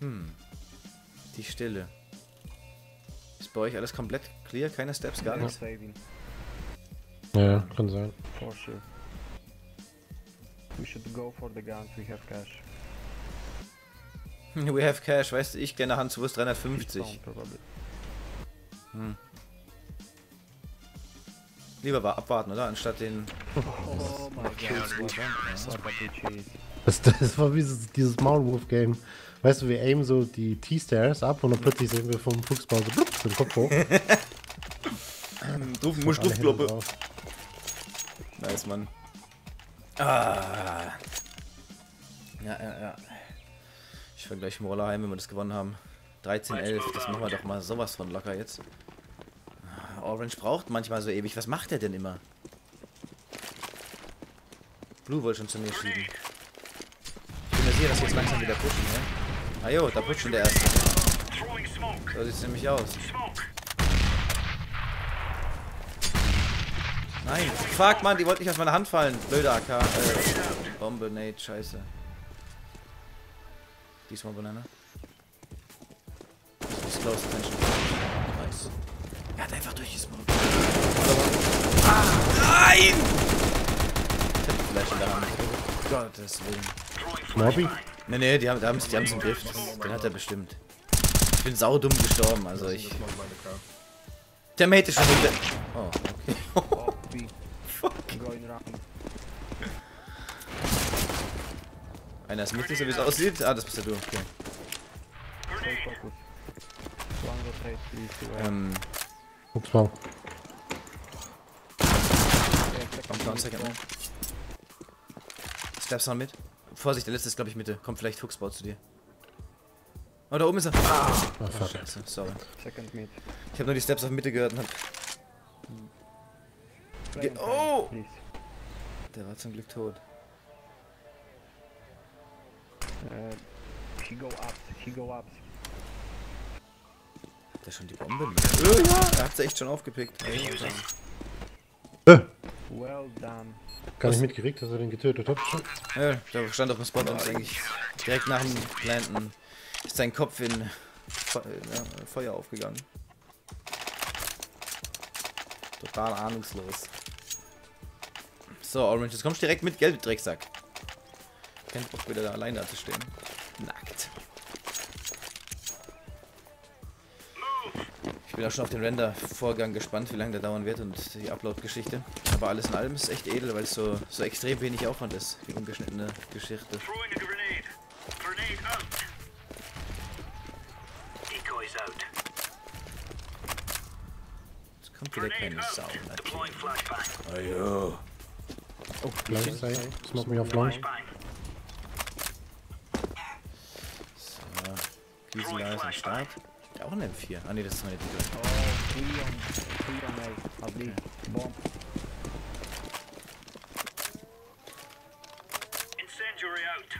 Hm. Die Stille. Bei euch alles komplett clear? Keine Steps, gar nichts? Ja, ja, kann sein. For sure. We should go for the guns, we have cash. We have cash, weißt du, ich gerne Hans Wurst 350. Discount probably. Lieber wa- abwarten, oder? Anstatt den. Oh my god, Das, das war wie dieses, dieses Maulwurf-Game. Weißt du, wir aimen so die T-Stairs ab und dann plötzlich sehen wir vom Fuchsbau so blub, den Kopf hoch. Duft, Alle Hände drauf. Nice, Mann. Ah. Ja, ja, ja. Ich fahr gleich Moller heim, wenn wir das gewonnen haben. 13, 11, das machen wir doch mal sowas von locker jetzt. Orange braucht manchmal so ewig. Was macht er denn immer? Blue wollte schon zu mir schieben. Wir jetzt langsam wieder pushen, ne? Ah jo, da pusht schon der erste. So sieht's nämlich aus. Nein, fuck man, die wollte nicht aus meiner Hand fallen. Blöde AK. Äh, Bombe, Nate, scheiße. Diesmal Banane. Das ist close attention. Nice. Er hat einfach durchgesmoked. Ah, nein! Ich hab die Flash in der Hand. Gottes Willen. Mobby? Nee, nee, die haben die haben's, die haben's im Griff. Den hat er bestimmt. Ich bin saudumm gestorben, also ich. Der Mate ist schon hinter. Oh, okay. Oh. <laughs> Fuck. Einer ist Mitte, so wie es aussieht. Ah, das bist ja du. Okay. Ähm, Ups, wow. Kommt noch mid, Second go. Man. Steps on mit. Vorsicht, der letzte ist, glaube ich, Mitte. Kommt vielleicht Fuchsbau zu dir. Oh, da oben ist er. Ah, Ah, fuck. scheiße, sorry. Second mid. Ich habe nur die Steps auf Mitte gehört und hab. Ge- oh! Der war zum Glück tot. Uh, he go up. He go up. Hat der schon die Bombe mit? Oh ja, er hat sie echt schon aufgepickt. Ey, Äh, Well done. gar nicht mitgekriegt, dass er den getötet hat. Ja, der stand auf dem Spot und ist eigentlich direkt nach dem Planten ist sein Kopf in Fe ja, Feuer aufgegangen. Total ahnungslos. So, Orange, jetzt kommst du direkt mit, Geld, Drecksack. Kein Bock wieder da alleine da zu stehen. Bin auch schon auf den Render-Vorgang gespannt, wie lange der dauern wird und die Upload-Geschichte. Aber alles in allem ist echt edel, weil es so, so extrem wenig Aufwand ist, die ungeschnittene Geschichte. Es kommt wieder keine Sau. Flashbang. Ajo. Oh, Long say. Smoke off long. Flashbang. So. Gisela ist am Start. Auch eine M4. Ah ne, das ist meine Dito. Oh, three on A. At least. Bomb.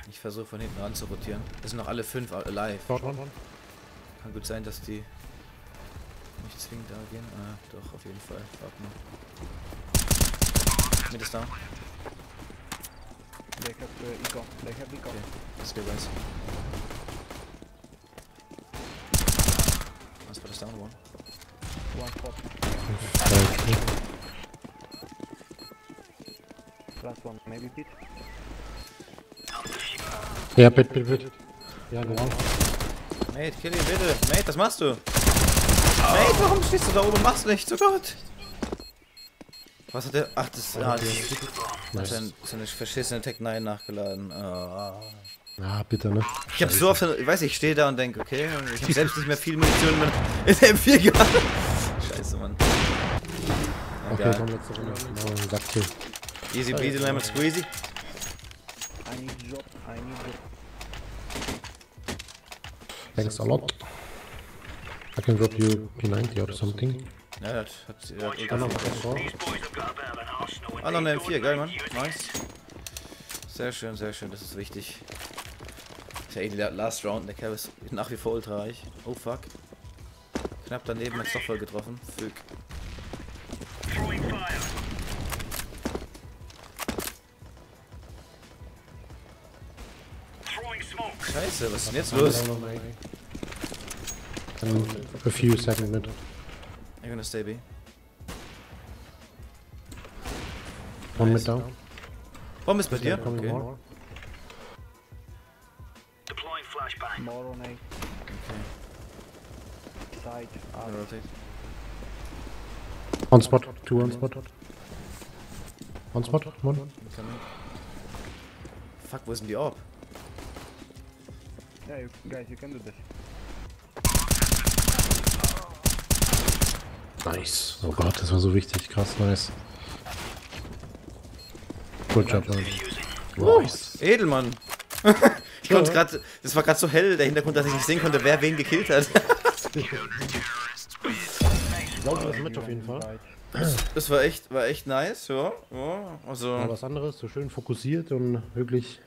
Ich versuche von hinten ran zu rotieren. Es sind noch alle fünf alive. Kann gut sein, dass die nicht zwingend da gehen. Ah, doch, auf jeden Fall. Warte mal. Mit ist. They have uh, eco. They have eco. Okay. Let's go, guys. Was war das down one? One. Okay. Last one. Maybe pit. Ja, bit, bit, bit. Ja, genau. Mate, kill ihn bitte. Mate, was machst du? Mate, warum stehst du da oben und machst nichts? Oh Gott. Was hat der? Ach, das ah, das hat Nice. sein, seine verschissene Tech 9 nachgeladen. Ah. Ah, bitte, ne? Ich hab so oft, ich weiß, ich stehe da und denke, okay, ich hab selbst nicht mehr viel Munition in <laughs> der M4 gehabt. Scheiße, Mann. Okay, Egal. komm, letzte Runde. Mal einen Sack zu. Easy peasy lemon squeezy. I need job. I need job. Thanks a lot. I can drop you P90 or something. Ja, das hat, an arsenal. Ah, noch eine M4, geil, Mann. Nice. Sehr schön, sehr schön, das ist wichtig. Eh die la- Last Round, der Kerl ist nach wie vor ultra reich. Oh fuck. Knapp daneben, hat's doch voll getroffen. Füg. Scheiße, was ist denn jetzt los? And a few seconds mid. I'm gonna stay B. One Nice. mid down. Bomb ist bei dir? Okay. A. okay. Side. I'll Out. rotate. On spot. Two on spot. On spot. One. Fuck, wo ist denn die Orb? Yeah, you, guys, you can do this. Nice. Oh Gott, das war so wichtig. Krass, nice. Good job, man. Nice. Edelmann. <laughs> Ich konnte gerade, das war gerade so hell, der Hintergrund, dass ich nicht sehen konnte, wer wen gekillt hat. Sauberes Match auf jeden Fall. Das war echt, war echt nice, ja. ja also, was anderes, so schön fokussiert und wirklich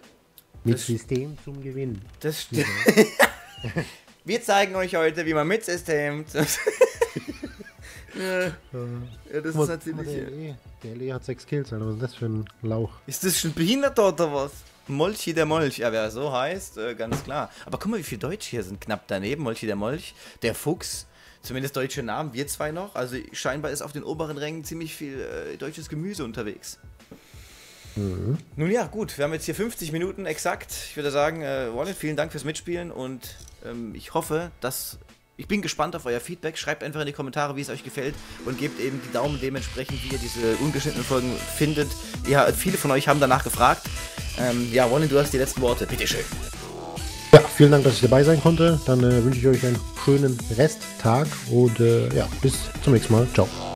mit System zum Gewinnen. das stimmt. <laughs> Wir zeigen euch heute, wie man mit System. <laughs> ja, ja, das ist natürlich. Der LE, der LE hat sechs Kills, Alter. Was ist das für ein Lauch? Ist das schon behindert oder was? Molchi der Molch, ja, wer so heißt, äh, ganz klar. Aber guck mal, wie viele Deutsche hier sind knapp daneben. Molchi der Molch, der Fuchs, zumindest deutsche Namen, wir zwei noch. Also scheinbar ist auf den oberen Rängen ziemlich viel äh, deutsches Gemüse unterwegs. Nun ja, gut, wir haben jetzt hier 50 Minuten exakt. Ich würde sagen, äh, Wallet, vielen Dank fürs Mitspielen und ähm, ich hoffe, dass. Ich bin gespannt auf euer Feedback. Schreibt einfach in die Kommentare, wie es euch gefällt und gebt eben die Daumen dementsprechend, wie ihr diese ungeschnittenen Folgen findet. Ja, viele von euch haben danach gefragt. Ähm, ja, Wallet, du hast die letzten Worte. Bitteschön. Ja, vielen Dank, dass ich dabei sein konnte. Dann äh, wünsche ich euch einen schönen Resttag und äh, ja, bis zum nächsten Mal. Ciao.